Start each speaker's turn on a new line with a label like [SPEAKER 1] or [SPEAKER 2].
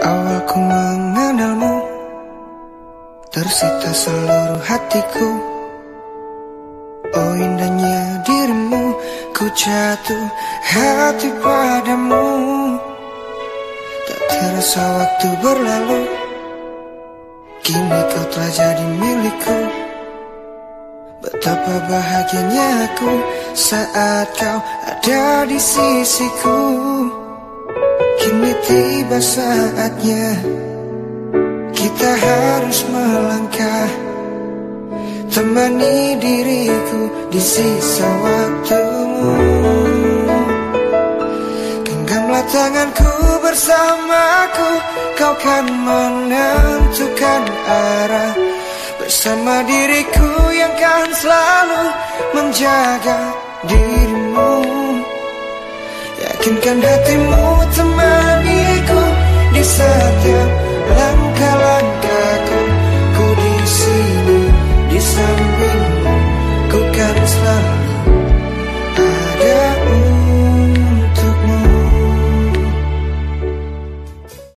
[SPEAKER 1] Awalku mengenalmu Tersita seluruh hatiku. Oh indahnya dirimu Ku jatuh hati padamu. Tak terasa waktu berlalu Kini kau telah jadi milikku. Betapa bahagianya aku Saat kau ada di sisiku tiba saatnya Kita harus melangkah. Temani diriku di sisa waktumu. Genggamlah tanganku bersamaku. Kau kan menentukan arah. Bersama diriku yang kan selalu menjaga dirimu. Yakinkan hatimu temaniku Ku